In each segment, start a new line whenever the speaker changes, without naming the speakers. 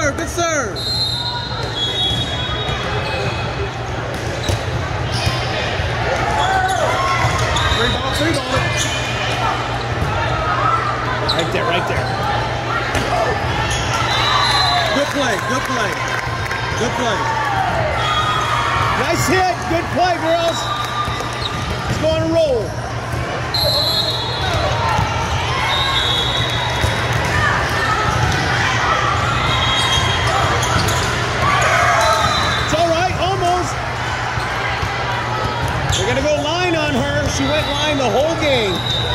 serve, good serve.
Three ball, three ball. Right there, right there.
Good play, good play. Good play.
Nice hit, good play, girls. It's going to roll. She went line the whole game.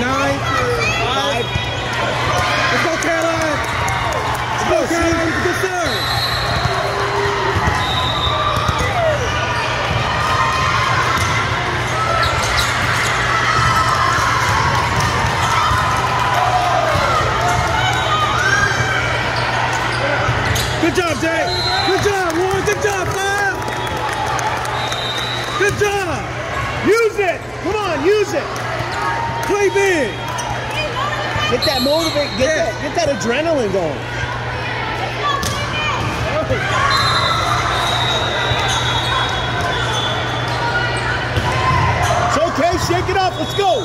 nine.
Play big.
Get that motivate. Get
Yeah.
that. Get that adrenaline going. It's okay. Shake it up. Let's go.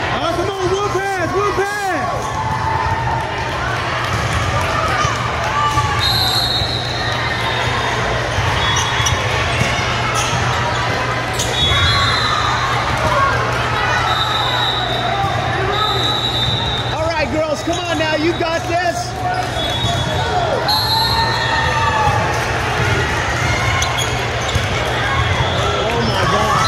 Oh, come on, one pass, one pass.
All right, girls. You got this. Oh.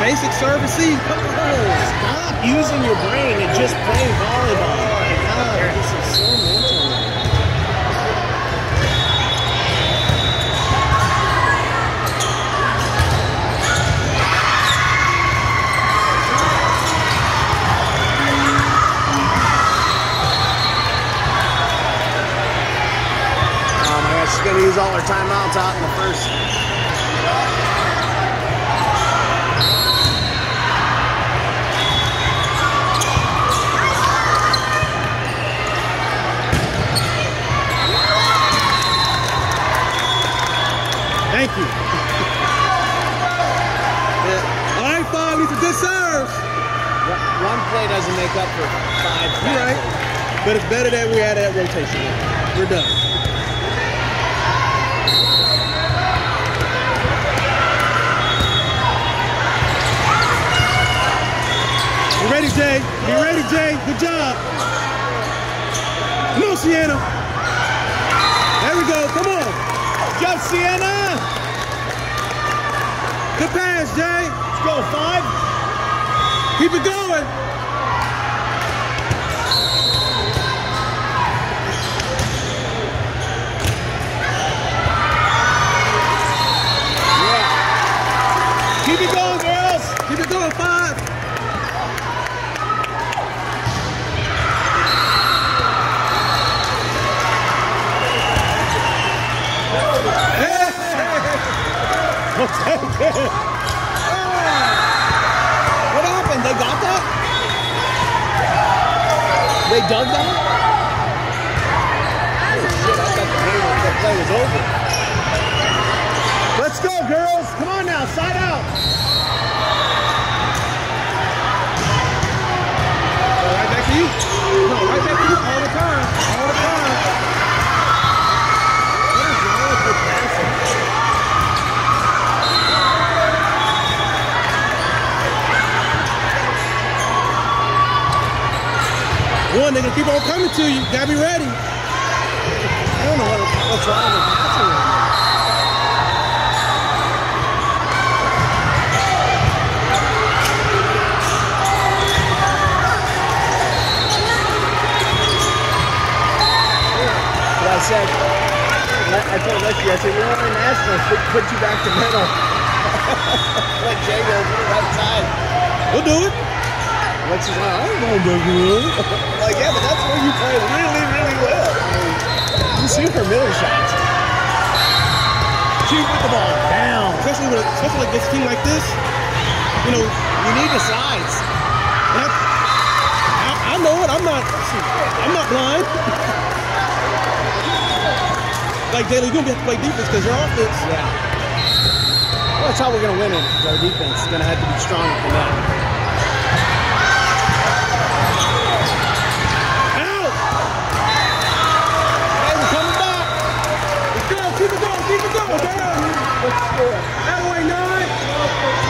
Basic service on.
Stop using your brain and just play volleyball. Oh my God, this is so gosh, she's gonna use all her timeouts out in the first. Thank you.
All right, five. These are good serves.
One play doesn't make up for five.
You're right. But it's better that out of that rotation. We're done. Ready, Jay? You ready, Jay? Good job. On, Sienna. There we go. Come on.
Go, Sienna!
Good pass, Jay.
Let's go, five.
Keep it going.
Yeah. Keep it going, girls.
Keep it going. Five.
What happened? They got that? They dug that? Oh, shit, I thought the game the play was over. Let's go, girls. Come on now, side out.
Right back to you. No, right back to you all the time. All the time.
What is wrong with your passing?
One, they're gonna keep on coming to you. Gotta be ready.
I don't know what, what's wrong with now. I said, I told Lexi, I said, you know what, nationals put, put you back to middle. Let Jay go to the right side.
We'll do it.
Lexi's like, I don't know, baby. like, yeah, but that's you play really, really well. I mean, you see her middle shots. Shoot with the ball down.
Especially with especially like this team like this. You know,
You need the sides.
I, I, I know it. I'm not. I'm not blind. like Daly, you're gonna have to play defense because your offense.
Yeah. Well, that's how we're going to win it. Our defense is going to have to be stronger than that.
Out.
Hey, we're coming back.
Let's go. Keep it
the score?
That way, nine.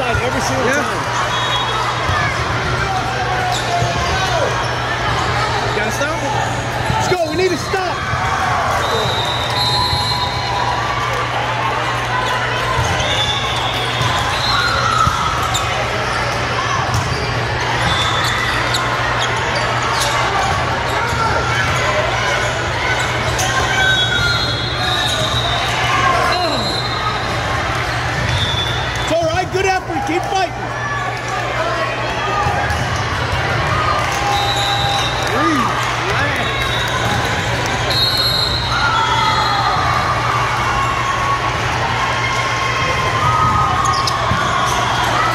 Side
every single
Yeah.
time.
Gotta stop it.
Let's go. We need to stop. It's all right. Good effort. Keep fighting.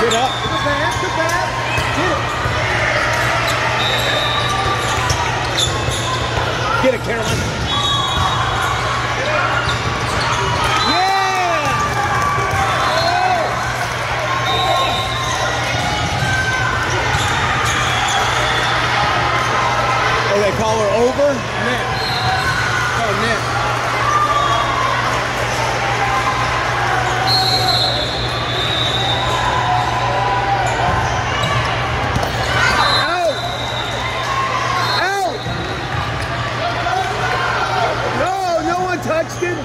Get up. Good pass. Good pass. Get it. Get it, Caroline. Yeah! Oh, they call her over? Net. Oh, net. Out! Out! No, no one touched it.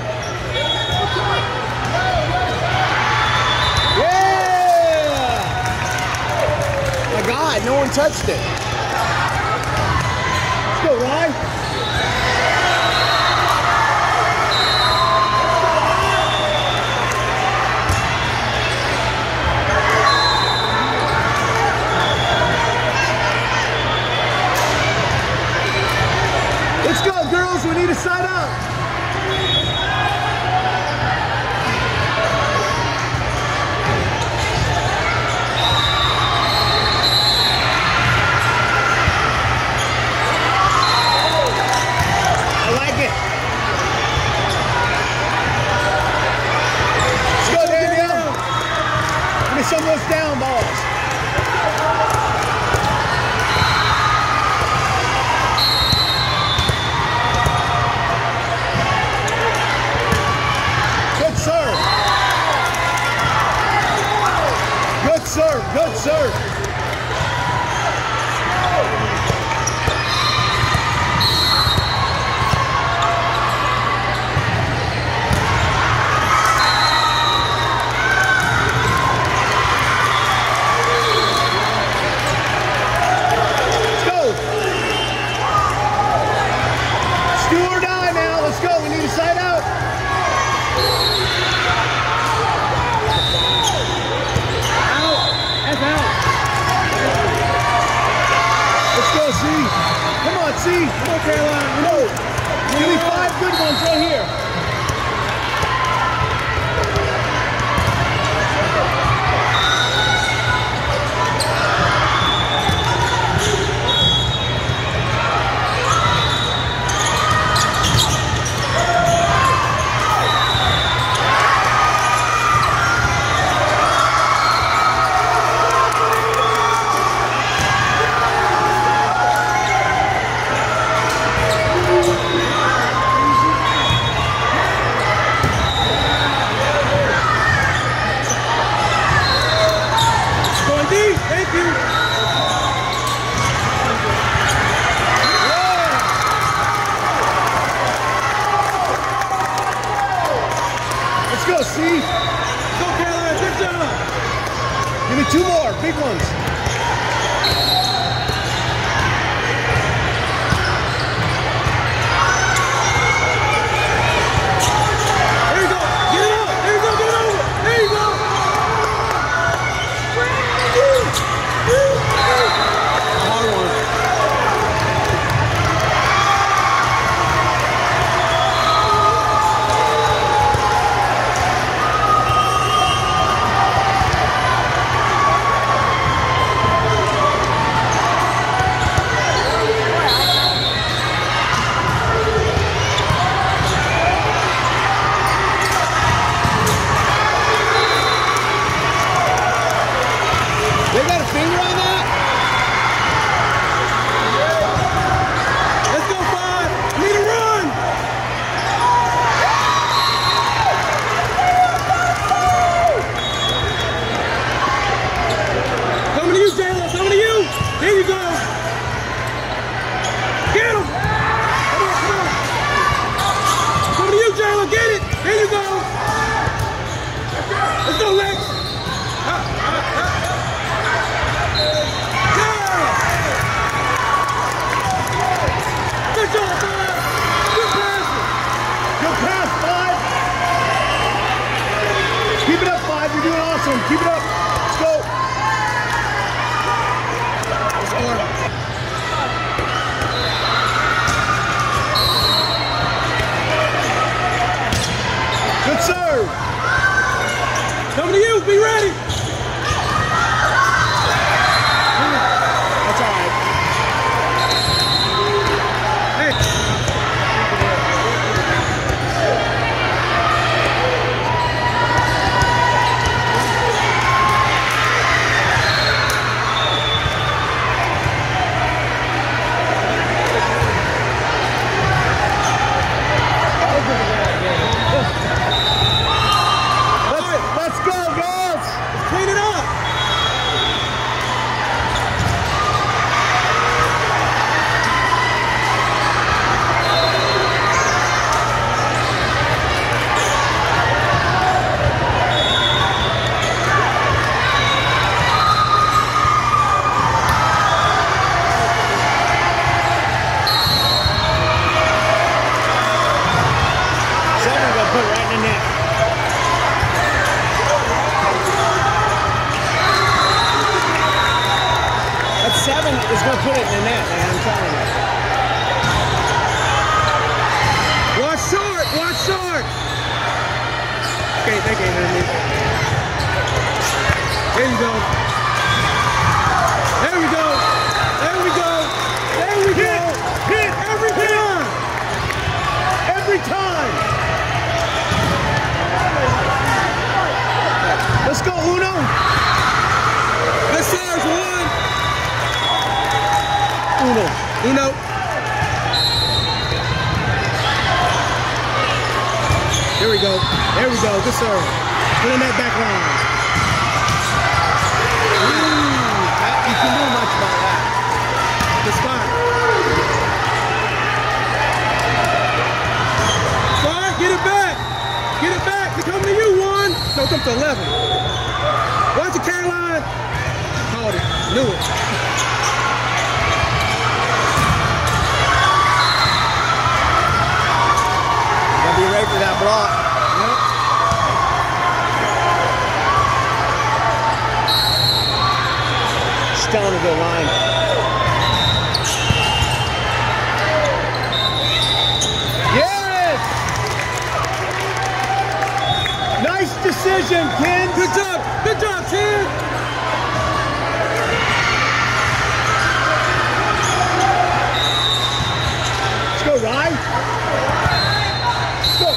Yeah! My God, no one touched it. Let's go, Ryan.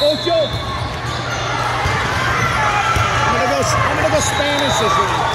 Ocho. I'm gonna go. I'm gonna go Spanish this week.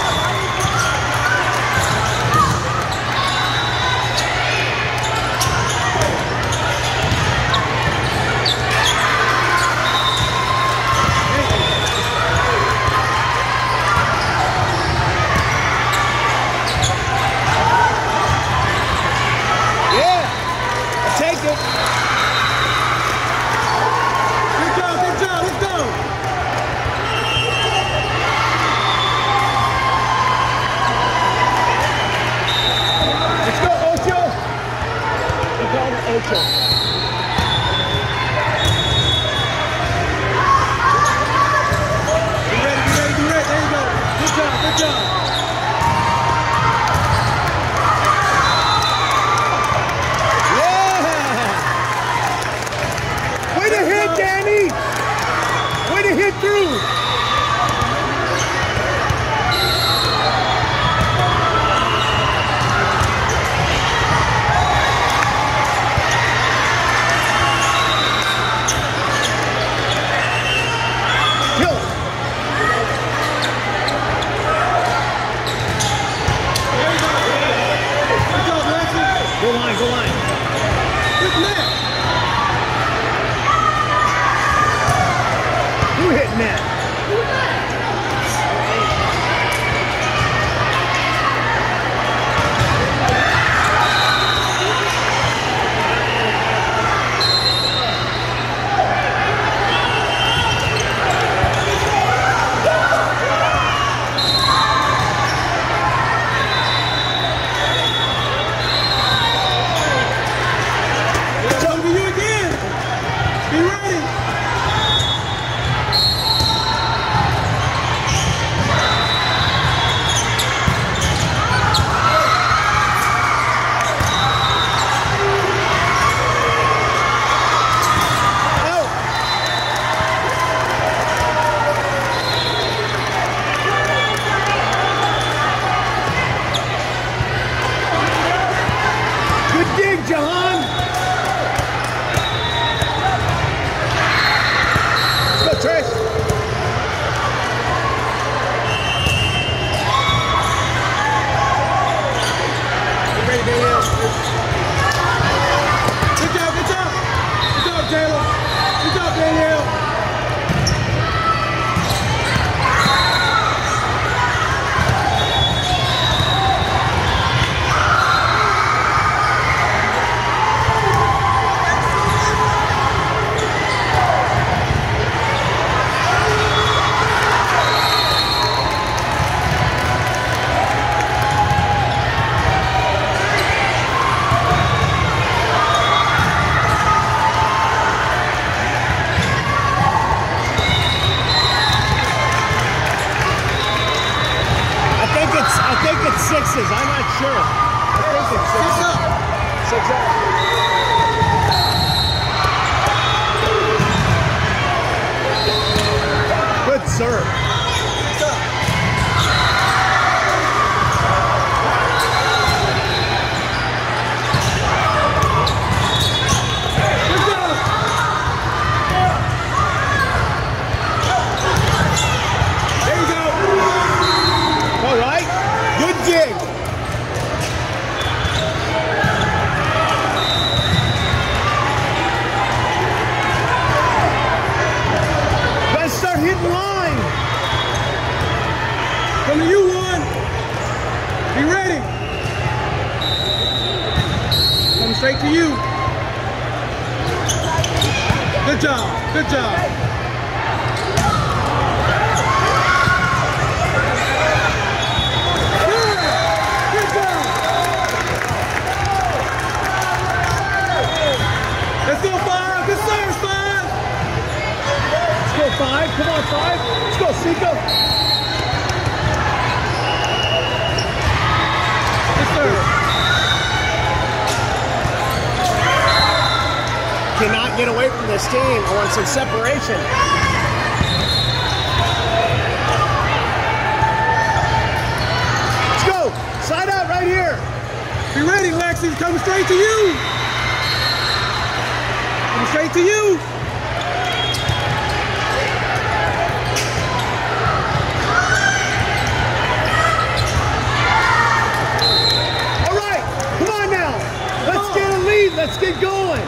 get going.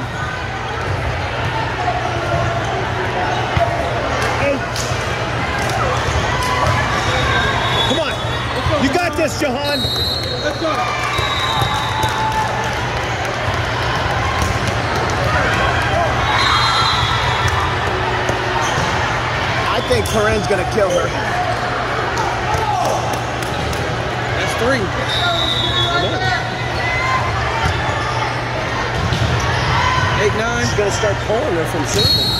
Come on. You got this, Jahan.
Let's go.
I think Corinne's gonna kill her. going to start pulling her from serving.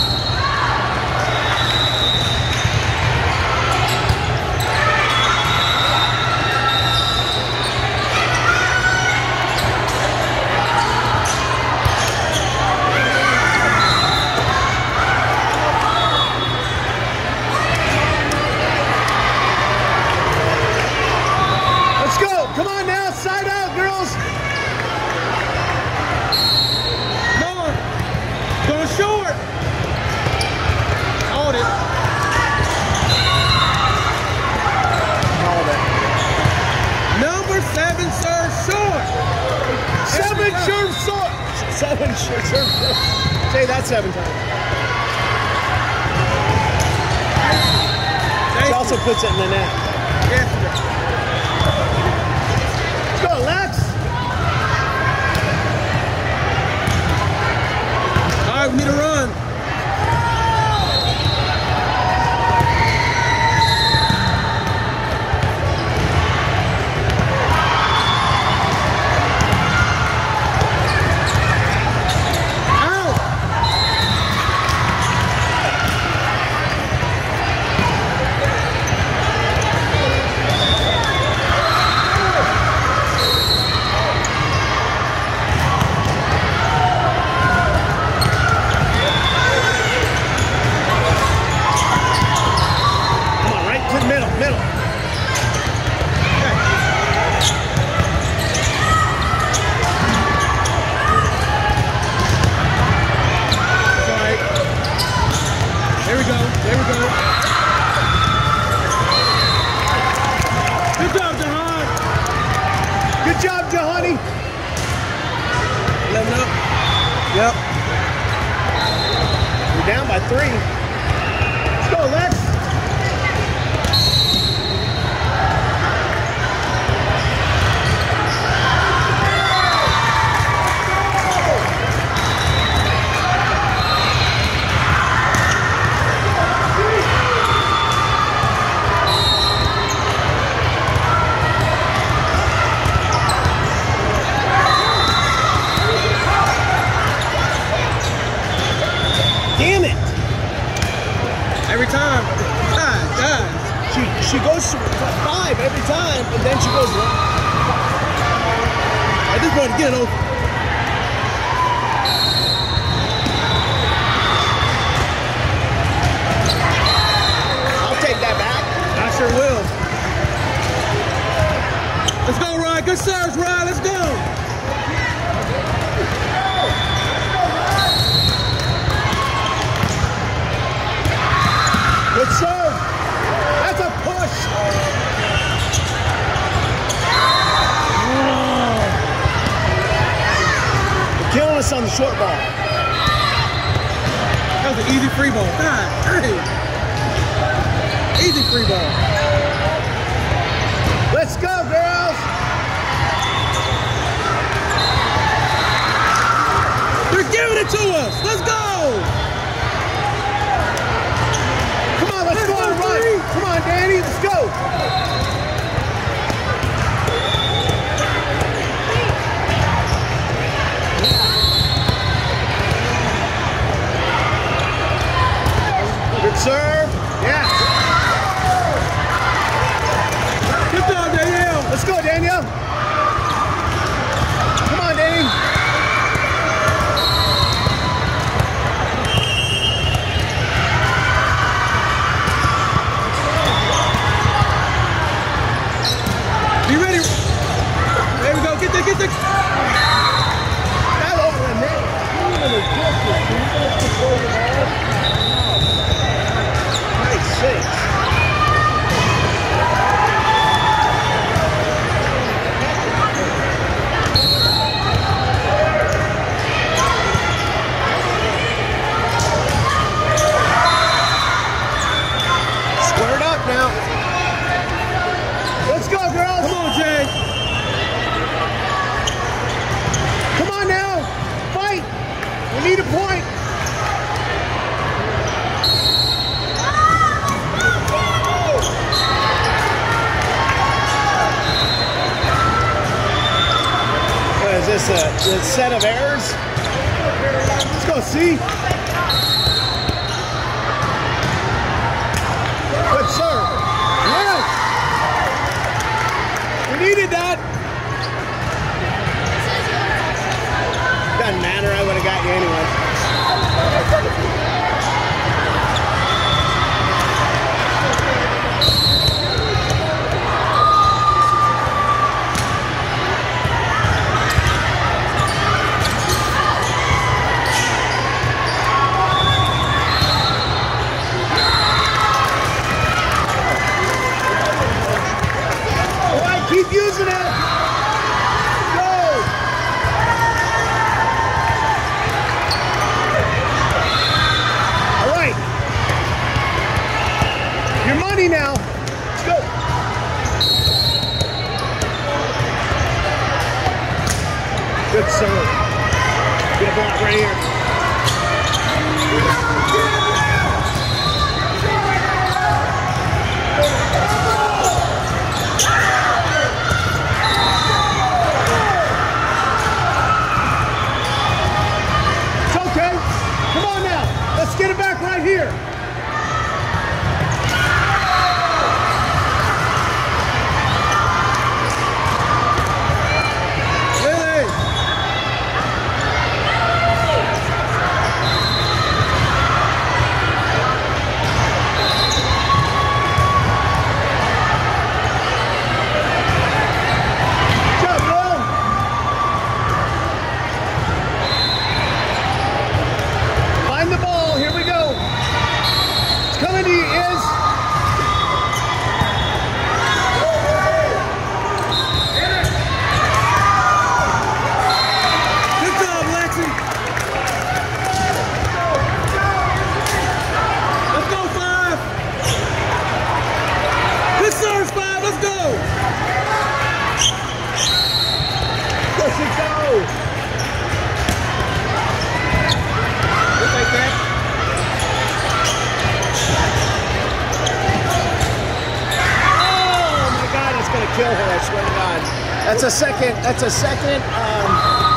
A second um,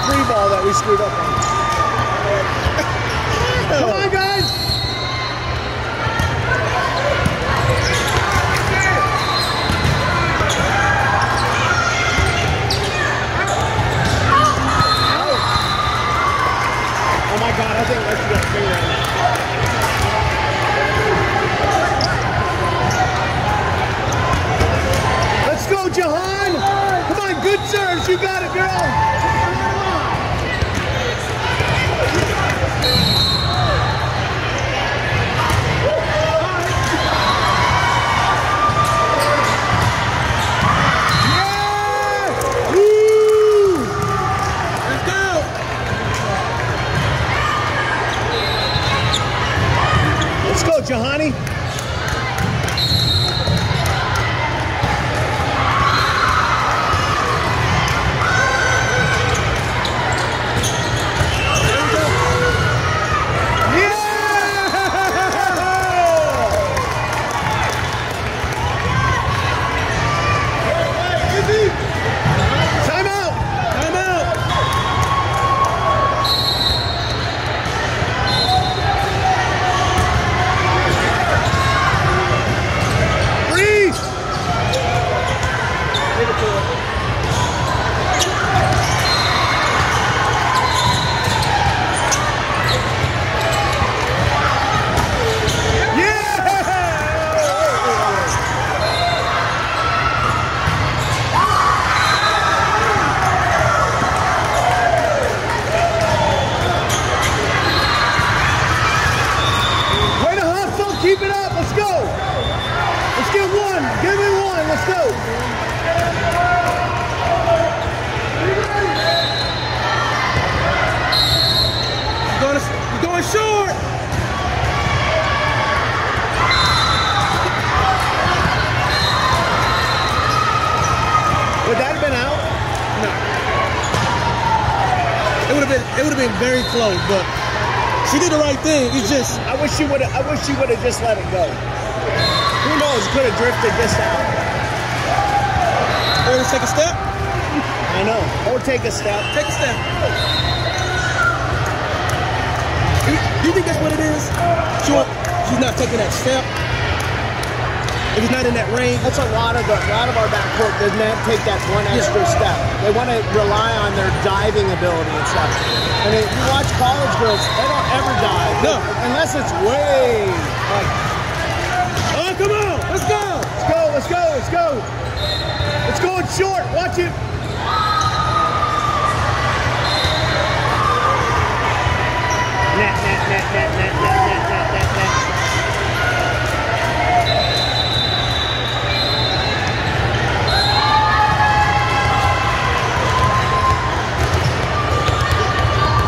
free ball that we screwed up on.
Come on, guys.
Oh my God, I think Lexi got a finger on it.
Let's go, Jahan. Come on, good serves. You got it, girl. Yeah! Woo! Let's go.
Let's go, Jahani.
It would have been it would have been very close, but she did the right thing. It's just
I wish she would have. I wish she would have just let it go. Who knows? Could have drifted just out.
or take a step.
I know. Or take a step.
Take a step. You, you think that's what it is? She she's not taking that step. If it's not in that range,
That's a lot of the a lot of our backcourt does not take that one extra step. They want to rely on their diving ability and stuff. And if you watch college girls, they don't ever dive.
No.
Unless it's way like
oh come on, let's go.
let's go, let's go, let's go. It's going short. Watch it. Net, net, net, net, net, net, net, net.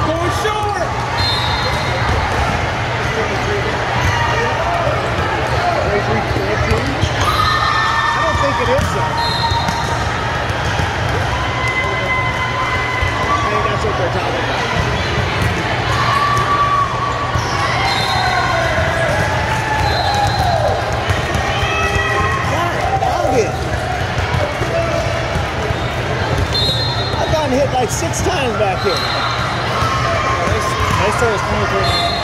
Going short.
I don't think it is though. I think that's what they're talking about. Hit like six times back here.
They said it's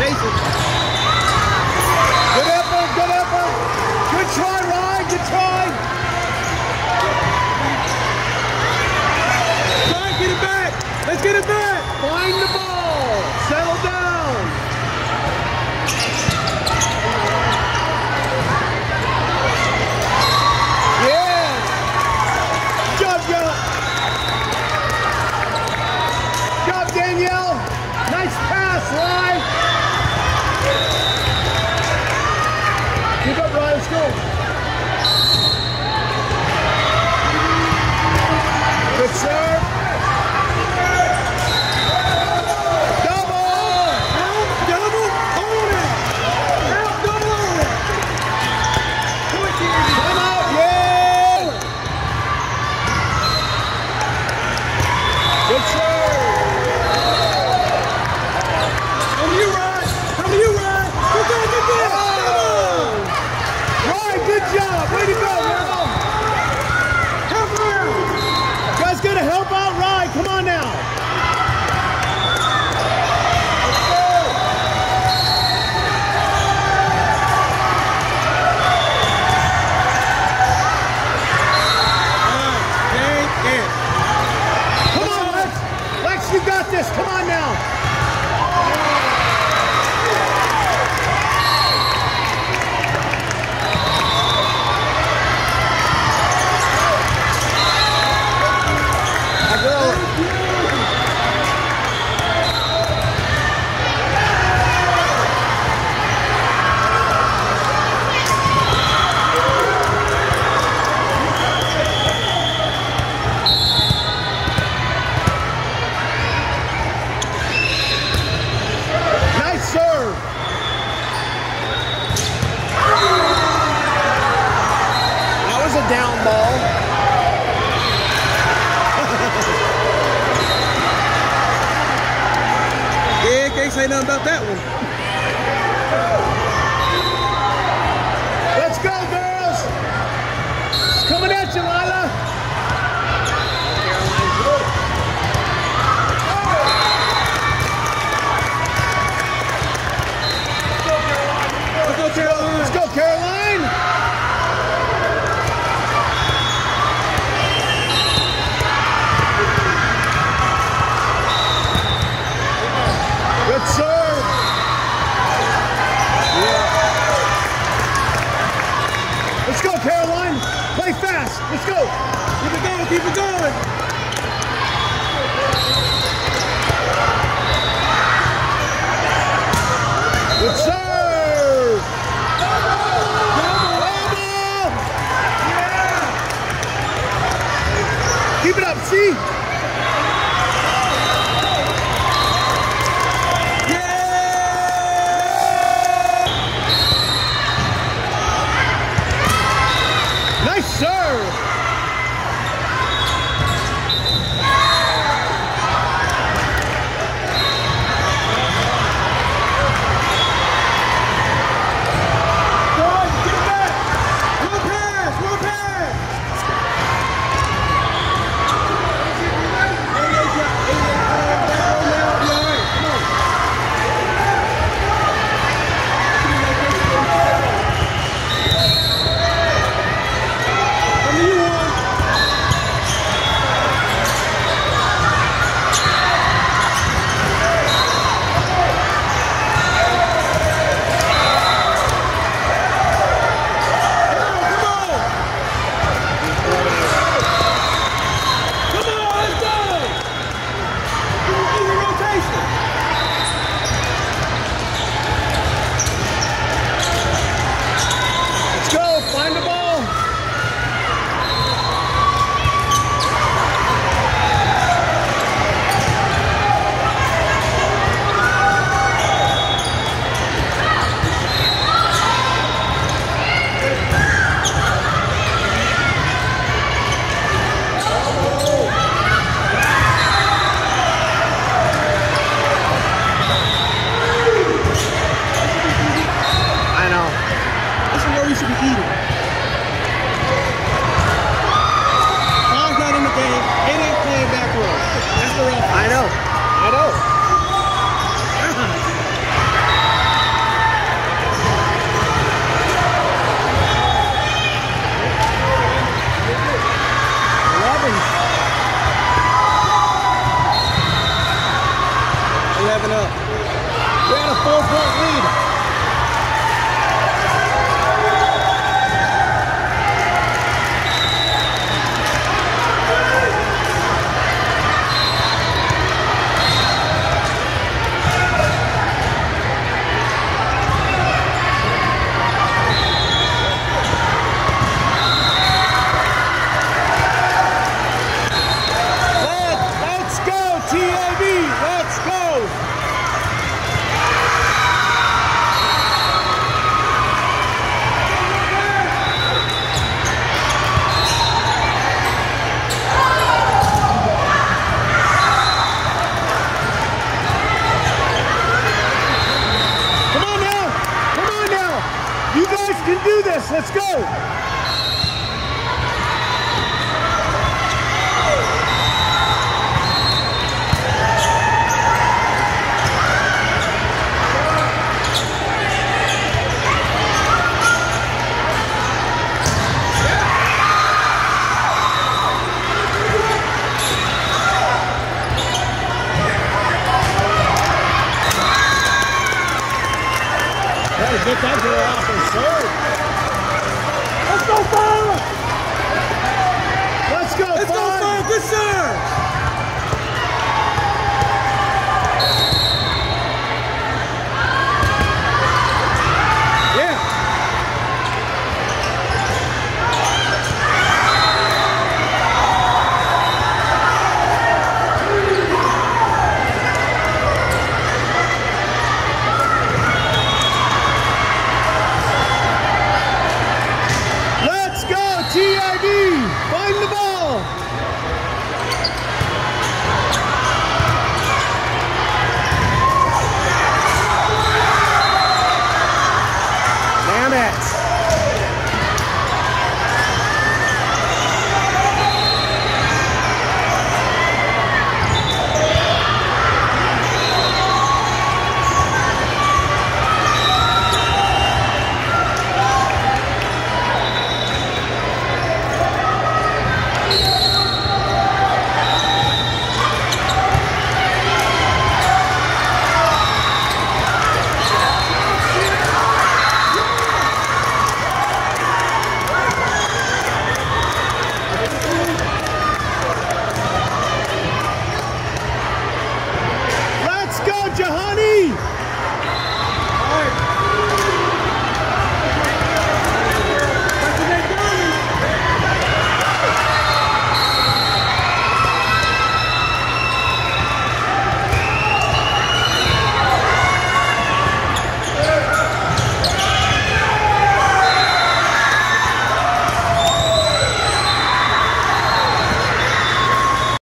Yeah, they're
serve.